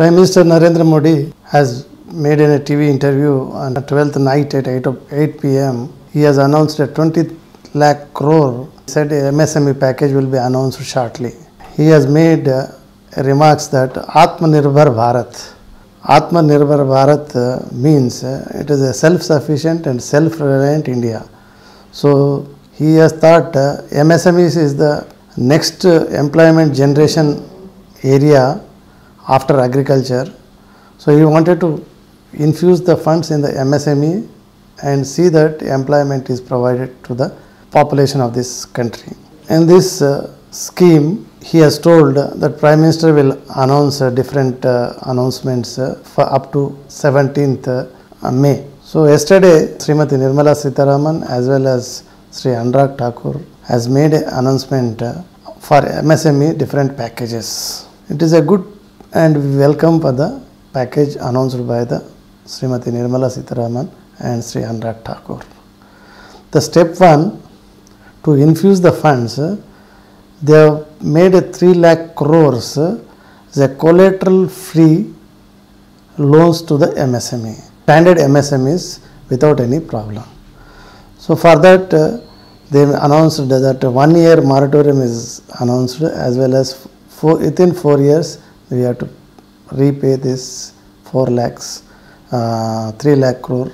Prime Minister Narendra Modi has made in a TV interview on the 12th night at 8, 8 pm. He has announced a 20 lakh crore. Said a MSME package will be announced shortly. He has made uh, remarks that Atmanirbhar Bharat. Atmanirbhar Bharat uh, means uh, it is a self-sufficient and self-reliant India. So he has thought uh, MSMEs is the next uh, employment generation area after agriculture. So he wanted to infuse the funds in the MSME and see that employment is provided to the population of this country. In this uh, scheme, he has told that Prime Minister will announce uh, different uh, announcements uh, for up to 17th uh, May. So yesterday, Srimati Nirmala Sitharaman as well as Sri Anurag Thakur has made an announcement uh, for MSME different packages. It is a good and welcome for the package announced by the Srimati Nirmala Sitharaman and Sri Anurag Thakur. The step one to infuse the funds, they have made a 3 lakh crores as a collateral free loans to the MSME, standard MSMEs without any problem. So for that, uh, they announced that one year moratorium is announced as well as four, within four years we have to repay this 4 lakhs, uh, 3 lakh crore,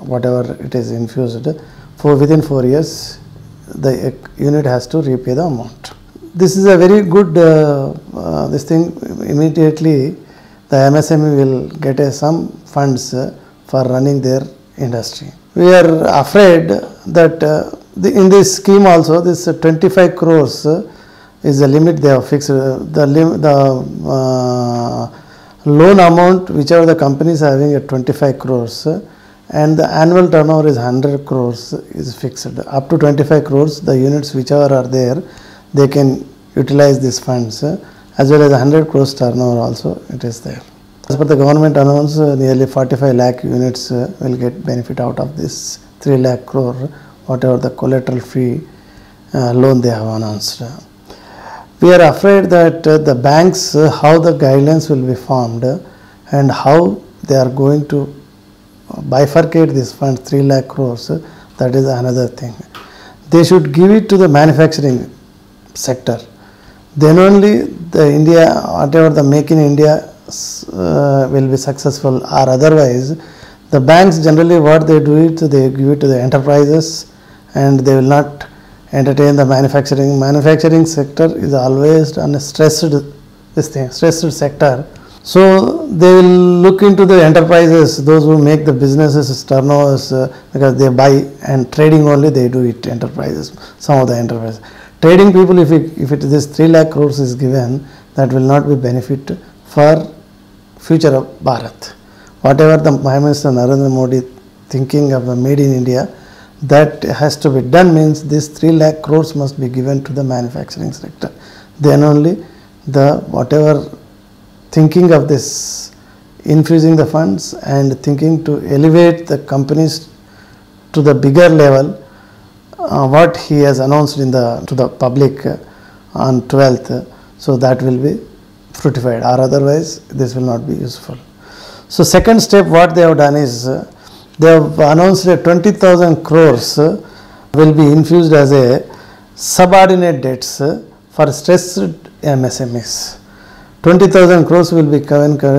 whatever it is infused. For within four years, the unit has to repay the amount. This is a very good uh, uh, this thing immediately the MSME will get some funds uh, for running their industry. We are afraid that uh, the, in this scheme also this uh, 25 crores uh, is the limit they have fixed. Uh, the lim- the uh, loan amount whichever the company is having at 25 crores and the annual turnover is 100 crores is fixed. Up to 25 crores the units whichever are there they can utilize these funds as well as 100 crores turnover also it is there. As per the government announced, uh, nearly 45 lakh units uh, will get benefit out of this 3 lakh crore, whatever the collateral free uh, loan they have announced. We are afraid that uh, the banks, uh, how the guidelines will be formed uh, and how they are going to bifurcate this fund 3 lakh crores, that is another thing. They should give it to the manufacturing sector. Then only the India, whatever the Make in India uh, will be successful or otherwise the banks generally what they do it they give it to the enterprises and they will not entertain the manufacturing. Manufacturing sector is always on a stressed this thing stressed sector. So they will look into the enterprises those who make the businesses turnovers uh, because they buy and trading only they do it enterprises some of the enterprises. Trading people if it, if it is 3 lakh crores is given that will not be benefit for future of Bharat. Whatever the Prime Minister Narendra Modi thinking of the made in India, that has to be done means this 3 lakh crores must be given to the manufacturing sector. Then only the whatever thinking of this infusing the funds and thinking to elevate the companies to the bigger level uh, what he has announced in the to the public uh, on 12th uh, so that will be fructified or otherwise this will not be useful so second step what they have done is uh, they have announced that 20000 crores will be infused as a subordinate debts for stressed msmes 20000 crores will be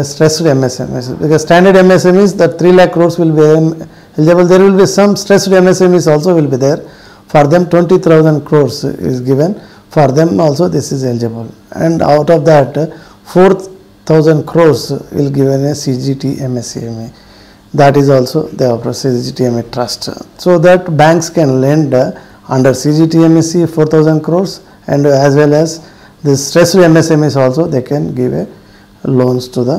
stressed msmes because standard msmes that 3 lakh crores will be eligible. There will be some stressed msmes also will be there. For them 20000 crores is given. For them also this is eligible. And out of that uh, 4000 crores will given a cgt mscme that is also the cgtma trust so that banks can lend uh, under CGTMSE 4000 crores and as well as the stressed msmes also they can give a loans to the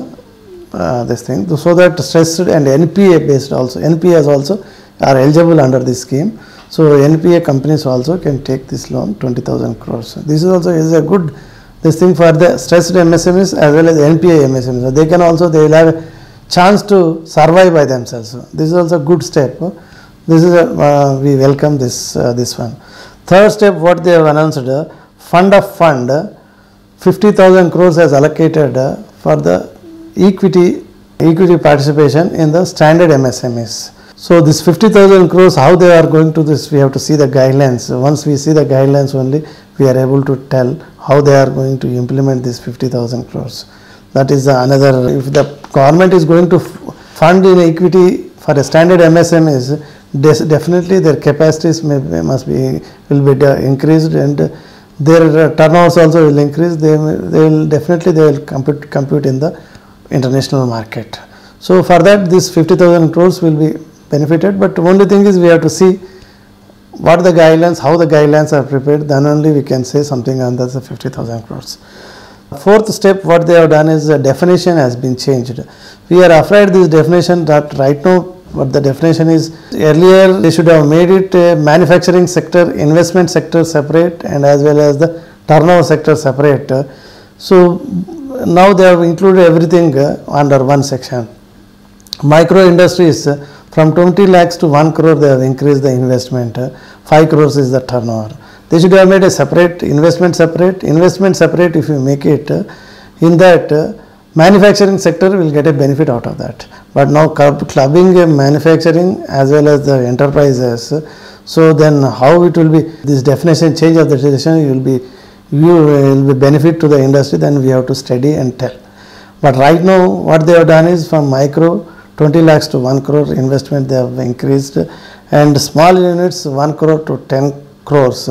uh, this thing so that stressed and npa based also npas also are eligible under this scheme so NPA companies also can take this loan 20,000 crores. This is also is a good this thing for the stressed MSMEs as well as NPA MSMEs. So they can also they will have chance to survive by themselves. This is also a good step. This is a, uh, we welcome this uh, this one. Third step what they have announced uh, fund of fund uh, 50,000 crores has allocated uh, for the equity equity participation in the standard MSMEs. So this 50,000 crores, how they are going to this, we have to see the guidelines. Once we see the guidelines only, we are able to tell how they are going to implement this 50,000 crores. That is another, if the government is going to fund in equity for a standard MSMEs, definitely their capacities may, must be, will be increased and their turnovers also will increase. They, they will definitely, they will compute, compute in the international market. So for that this 50,000 crores will be benefited but only thing is we have to see what the guidelines, how the guidelines are prepared then only we can say something on the 50,000 crores. Fourth step what they have done is the definition has been changed. We are afraid this definition that right now what the definition is earlier they should have made it manufacturing sector, investment sector separate and as well as the turnover sector separate. So now they have included everything uh, under one section. Micro industries uh, from 20 lakhs to 1 crore they have increased the investment, uh, 5 crores is the turnover. They should have made a separate investment separate, investment separate if you make it in that manufacturing sector will get a benefit out of that. But now clubbing manufacturing as well as the enterprises, so then how it will be, this definition change of the definition will be you will be benefit to the industry then we have to study and tell. But right now what they have done is from micro 20 lakhs to 1 crore investment they have increased and small units 1 crore to 10 crores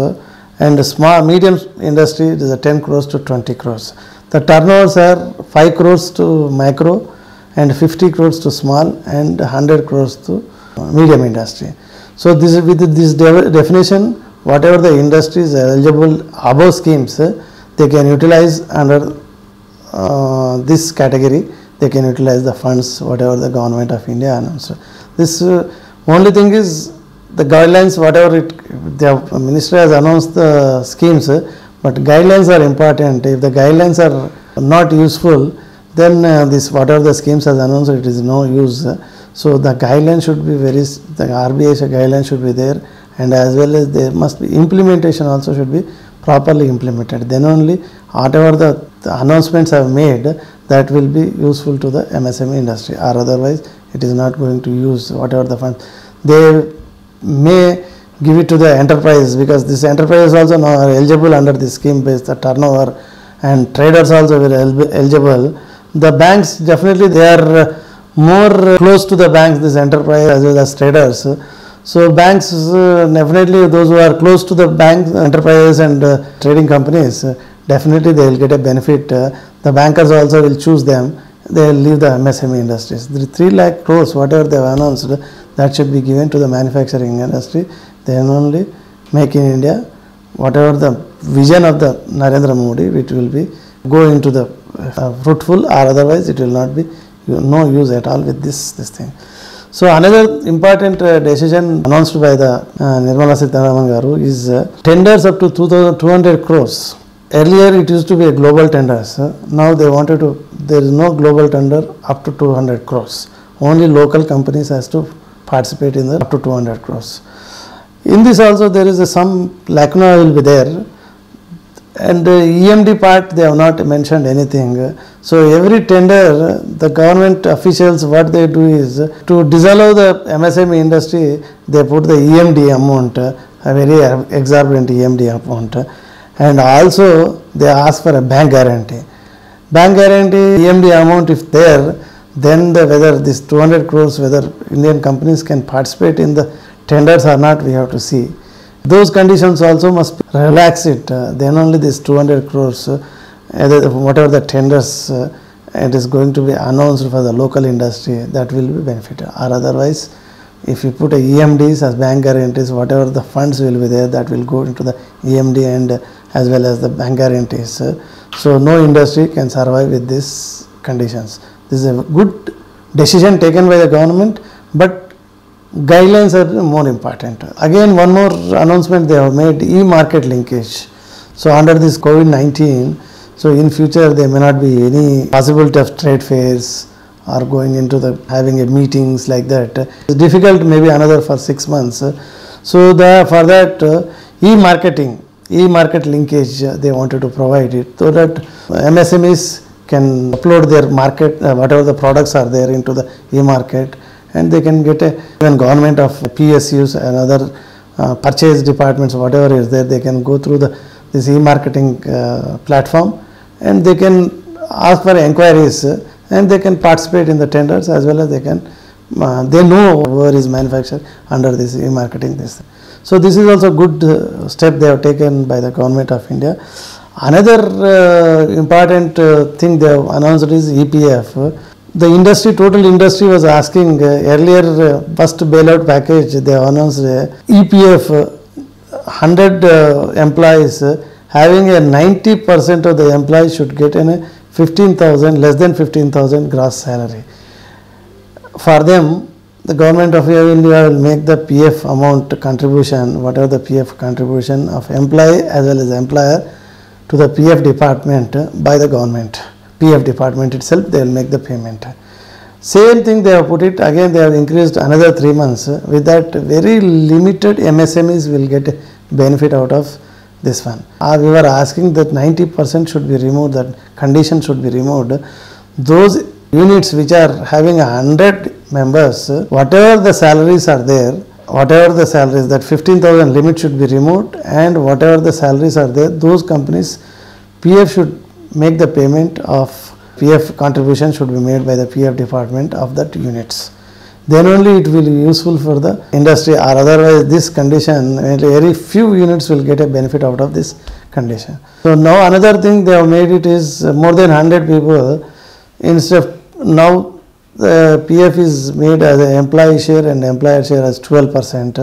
and small medium industry is a 10 crores to 20 crores. The turnovers are 5 crores to micro and 50 crores to small and 100 crores to medium industry. So this with this definition whatever the industry is eligible above schemes they can utilize under uh, this category they can utilize the funds whatever the government of India announced. This uh, only thing is the guidelines whatever it the ministry has announced the schemes but guidelines are important. If the guidelines are not useful then uh, this whatever the schemes has announced it is no use. So the guidelines should be very the RBI guidelines should be there and as well as there must be implementation also should be properly implemented. Then only whatever the, the announcements have made that will be useful to the MSME industry. Or otherwise it is not going to use whatever the funds. They may give it to the enterprise because this enterprise also now are eligible under the scheme based the turnover and traders also were eligible. The banks definitely they are more close to the banks this enterprise as well as traders. So banks uh, definitely those who are close to the banks, enterprises and uh, trading companies, uh, definitely they will get a benefit. Uh, the bankers also will choose them. They will leave the MSME industries. The 3 lakh crores, whatever they have announced, that should be given to the manufacturing industry. Then only make in India, whatever the vision of the Narendra Modi, it will be go into the uh, fruitful or otherwise it will not be no use at all with this, this thing. So another important uh, decision announced by the uh, Nirmala Sitharaman Garu is uh, tenders up to 200 crores. Earlier it used to be a global tenders. now they wanted to, there is no global tender up to 200 crores. Only local companies has to participate in the up to 200 crores. In this also there is a, some lacuna will be there and uh, EMD part they have not mentioned anything. So every tender the government officials what they do is to disallow the MSME industry they put the EMD amount a very exorbitant EMD amount and also they ask for a bank guarantee. Bank guarantee EMD amount if there then the whether this 200 crores whether Indian companies can participate in the tenders or not we have to see. Those conditions also must relax it. Uh, then only this 200 crores, uh, whatever the tenders uh, it is going to be announced for the local industry, that will be benefited. Or otherwise, if you put a EMDs as bank guarantees, whatever the funds will be there, that will go into the EMD and as well as the bank guarantees. So no industry can survive with these conditions. This is a good decision taken by the government, but guidelines are more important. Again, one more announcement they have made e-market linkage. So under this COVID-19, so in future there may not be any possibility of trade fairs or going into the having a meetings like that. It's difficult maybe another for six months. So the for that e-marketing, e-market linkage uh, they wanted to provide it so that MSMEs can upload their market, uh, whatever the products are there into the e-market and they can get a, even government of PSUs and other uh, purchase departments, whatever is there, they can go through the this e-marketing uh, platform and they can ask for inquiries uh, and they can participate in the tenders as well as they can, uh, they know where is manufactured under this e-marketing this. So this is also a good uh, step they have taken by the government of India. Another uh, important uh, thing they have announced is EPF. The industry, total industry was asking uh, earlier first bailout package they have announced EPF uh, 100 uh, employees having a 90 percent of the employees should get uh, 15,000 less than 15,000 gross salary. For them, the government of India will make the PF amount contribution, whatever the PF contribution of employee as well as employer to the PF department by the government. PF department itself, they will make the payment. Same thing they have put it, again they have increased another three months. With that, very limited MSMEs will get benefit out of this one. Uh, we were asking that 90% should be removed, that condition should be removed. Those units which are having a 100 members, whatever the salaries are there, whatever the salaries, that 15,000 limit should be removed and whatever the salaries are there, those companies, PF should make the payment of PF contribution should be made by the PF department of that units. Then only it will be useful for the industry or otherwise this condition, very few units will get a benefit out of this condition. So now another thing they have made it is more than 100 people instead of now the PF is made as an employee share and employer share as 12 percent.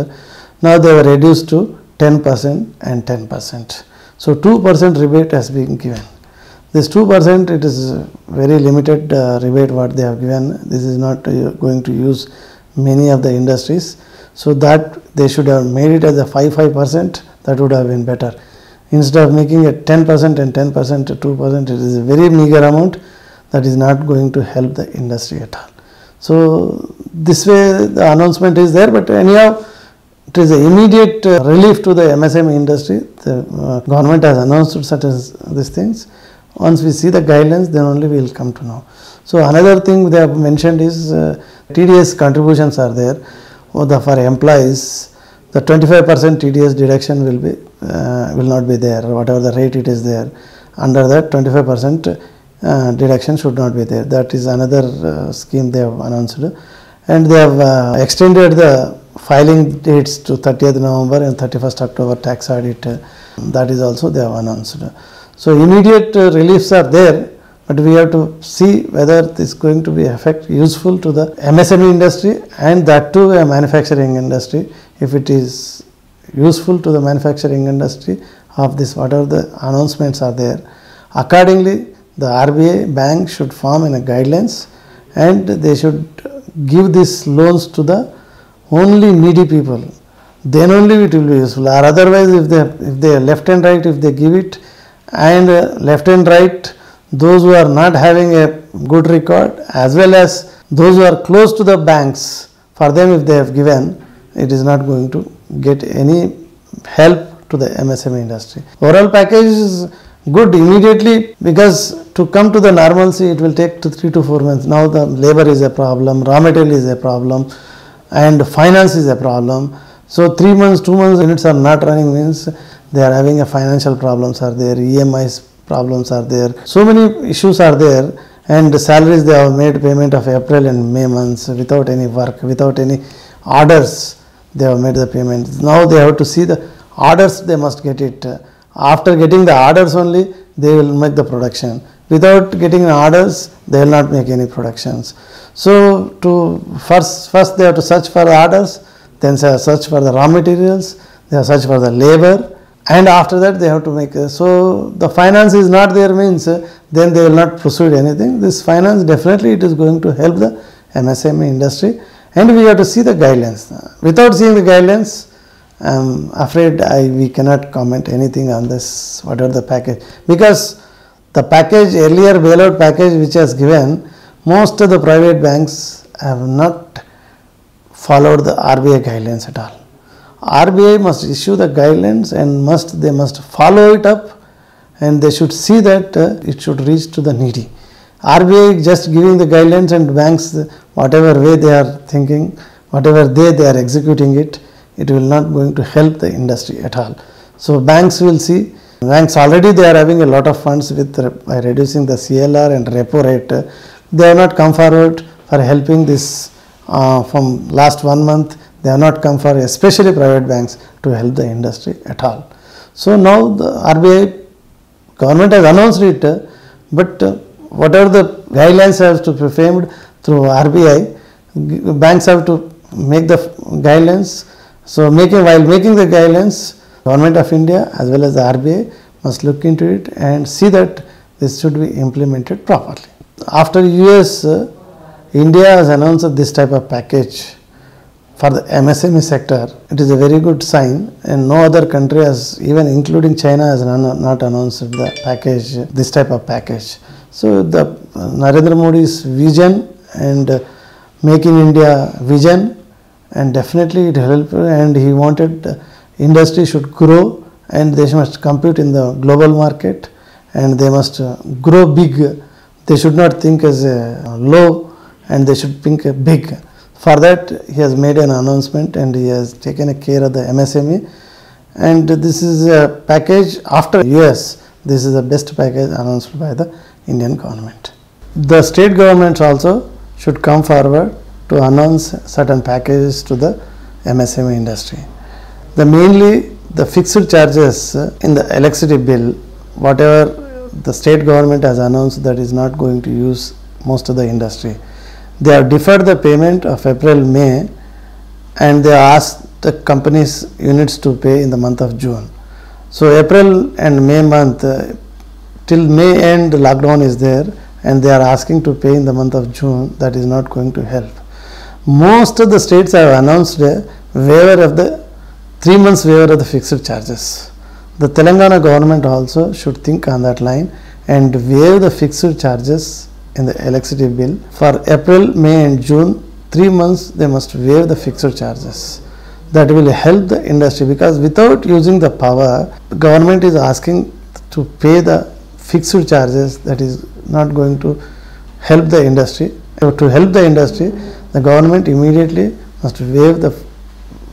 Now they were reduced to 10 percent and 10 percent. So 2 percent rebate has been given. This 2 percent it is very limited uh, rebate what they have given. This is not uh, going to use many of the industries. So that they should have made it as a 5 5 percent that would have been better. Instead of making it 10 percent and 10 percent to 2 percent it is a very meager amount that is not going to help the industry at all. So this way the announcement is there but anyhow it is an immediate uh, relief to the MSME industry. The uh, government has announced such as these things. Once we see the guidelines then only we will come to know. So another thing they have mentioned is uh, TDS contributions are there for the for employees. The 25% TDS deduction will be uh, will not be there whatever the rate it is there. Under that 25% uh, deduction should not be there. That is another uh, scheme they have announced, and they have uh, extended the filing dates to 30th November and 31st October tax audit. that is also they have announced. So immediate uh, reliefs are there, but we have to see whether this is going to be effect useful to the MSME industry and that too a manufacturing industry. If it is useful to the manufacturing industry of this whatever the announcements are there, accordingly the RBI bank should form in a guidelines and they should give these loans to the only needy people then only it will be useful or otherwise if they if they left and right if they give it and uh, left and right those who are not having a good record as well as those who are close to the banks for them if they have given it is not going to get any help to the MSME industry. Overall package is good immediately because to come to the normalcy it will take to 3 to 4 months. Now the labor is a problem, raw material is a problem and finance is a problem. So 3 months, 2 months units are not running means they are having a financial problems are there, EMIs problems are there. So many issues are there and salaries they have made payment of April and May months without any work, without any orders they have made the payments. Now they have to see the orders they must get it. After getting the orders only they will make the production. Without getting the orders they will not make any productions. So to first first they have to search for the orders, then search for the raw materials, they have search for the labor and after that they have to make so the finance is not there means then they will not proceed anything this finance definitely it is going to help the msme industry and we have to see the guidelines without seeing the guidelines i'm afraid i we cannot comment anything on this whatever the package because the package earlier bailout package which has given most of the private banks have not followed the rbi guidelines at all RBI must issue the guidelines and must they must follow it up and they should see that uh, it should reach to the needy. RBI just giving the guidelines and banks whatever way they are thinking, whatever they they are executing it, it will not going to help the industry at all. So banks will see banks already they are having a lot of funds with by reducing the CLR and repo rate. They have not come forward for helping this uh, from last one month. They have not come for especially private banks to help the industry at all. So now the RBI government has announced it, but uh, whatever the guidelines have to be framed through RBI, banks have to make the guidelines. So making while making the guidelines, government of India as well as the RBI must look into it and see that this should be implemented properly. After US, uh, India has announced this type of package for the MSME sector. It is a very good sign and no other country has even including China has not announced the package, this type of package. So the uh, Narendra Modi's vision and uh, Make in India vision and definitely it helped and he wanted industry should grow and they must compete in the global market and they must uh, grow big. They should not think as a low and they should think big. For that he has made an announcement and he has taken care of the MSME and this is a package after US this is the best package announced by the Indian government. The state governments also should come forward to announce certain packages to the MSME industry. The mainly the fixed charges uh, in the electricity bill, whatever the state government has announced that is not going to use most of the industry. They have deferred the payment of April, May and they asked the companies units to pay in the month of June. So April and May month uh, till May end lockdown is there and they are asking to pay in the month of June that is not going to help. Most of the states have announced a waiver of the three months waiver of the fixed charges. The Telangana government also should think on that line and waive the fixed charges in the electricity bill for April, May and June three months they must waive the fixed charges that will help the industry because without using the power the government is asking to pay the fixed charges that is not going to help the industry. To help the industry, the government immediately must waive the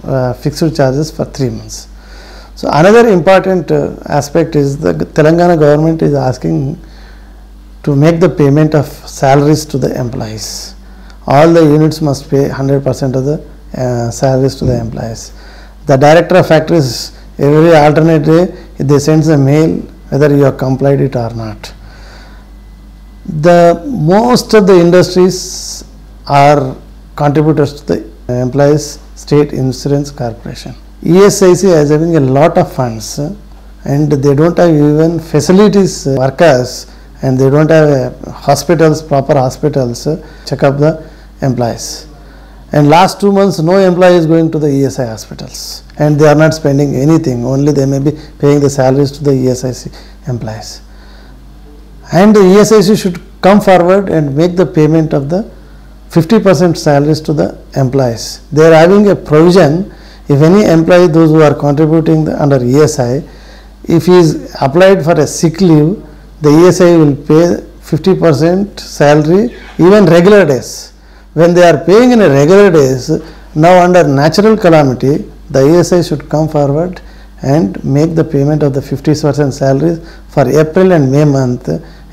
uh, fixed charges for three months. So another important uh, aspect is the Telangana government is asking to make the payment of salaries to the employees. All the units must pay 100% of the uh, salaries to the employees. The director of factories every alternate day they sends a mail whether you have complied it or not. The most of the industries are contributors to the uh, employees state insurance corporation. ESIC is having a lot of funds uh, and they don't have even facilities uh, workers and they don't have hospitals proper hospitals check up the employees. And last two months no employee is going to the ESI hospitals and they are not spending anything. Only they may be paying the salaries to the ESIC employees. And the ESIC should come forward and make the payment of the 50% salaries to the employees. They are having a provision. If any employee those who are contributing the, under ESI if he is applied for a sick leave the ESI will pay 50% salary even regular days. When they are paying in a regular days, now under natural calamity, the ESI should come forward and make the payment of the 50% salaries for April and May month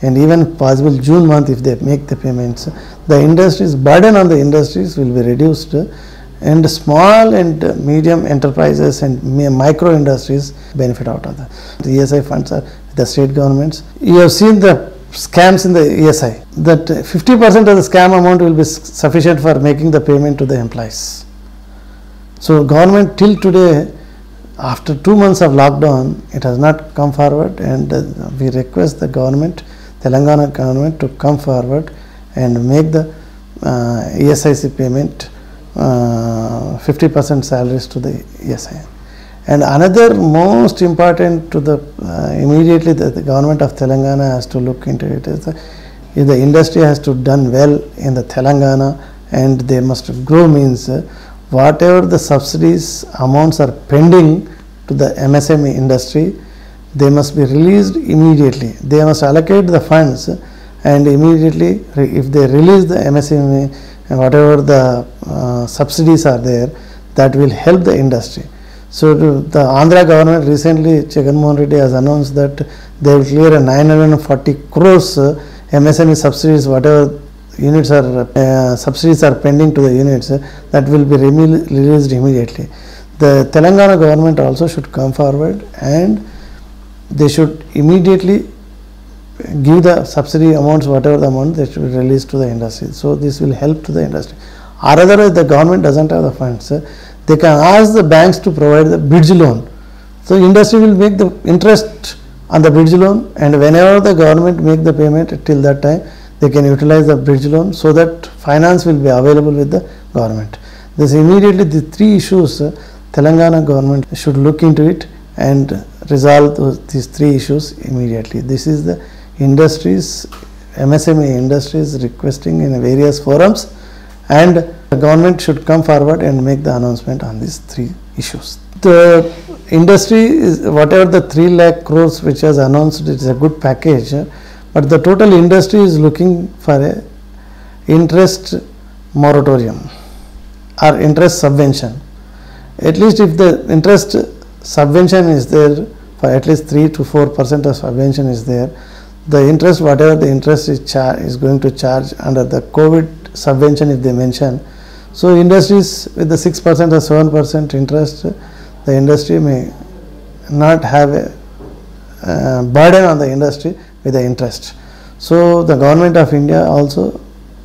and even possible June month if they make the payments. The industries burden on the industries will be reduced and small and medium enterprises and micro industries benefit out of that. The ESI funds are the state governments. You have seen the scams in the ESI that 50% of the scam amount will be sufficient for making the payment to the employees. So government till today after two months of lockdown it has not come forward and uh, we request the government Telangana government to come forward and make the uh, ESIC payment 50% uh, salaries to the ESI. And another most important to the uh, immediately the, the, government of Telangana has to look into it is the, if the industry has to done well in the Telangana and they must grow means uh, whatever the subsidies amounts are pending to the MSME industry they must be released immediately. They must allocate the funds and immediately if they release the MSME and whatever the uh, subsidies are there, that will help the industry. So the Andhra government recently, Jagannath Reddy has announced that they will clear a 940 crores uh, MSME subsidies, whatever units are uh, subsidies are pending to the units, uh, that will be released immediately. The Telangana government also should come forward and they should immediately give the subsidy amounts, whatever the amount, they should release to the industry. So this will help to the industry. Or otherwise, the government doesn't have the funds. They can ask the banks to provide the bridge loan. So industry will make the interest on the bridge loan, and whenever the government make the payment till that time, they can utilize the bridge loan so that finance will be available with the government. This immediately the three issues Telangana government should look into it and resolve those, these three issues immediately. This is the industries, MSME industries requesting in various forums and the government should come forward and make the announcement on these three issues. The industry is whatever the 3 lakh crores which has announced, it is a good package, but the total industry is looking for a interest moratorium or interest subvention. At least if the interest subvention is there for at least 3 to 4 percent of subvention is there, the interest whatever the interest is char- is going to charge under the COVID subvention if they mention. So industries with the 6 percent or 7 percent interest, the industry may not have a uh, burden on the industry with the interest. So the government of India also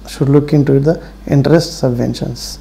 should look into the interest subventions.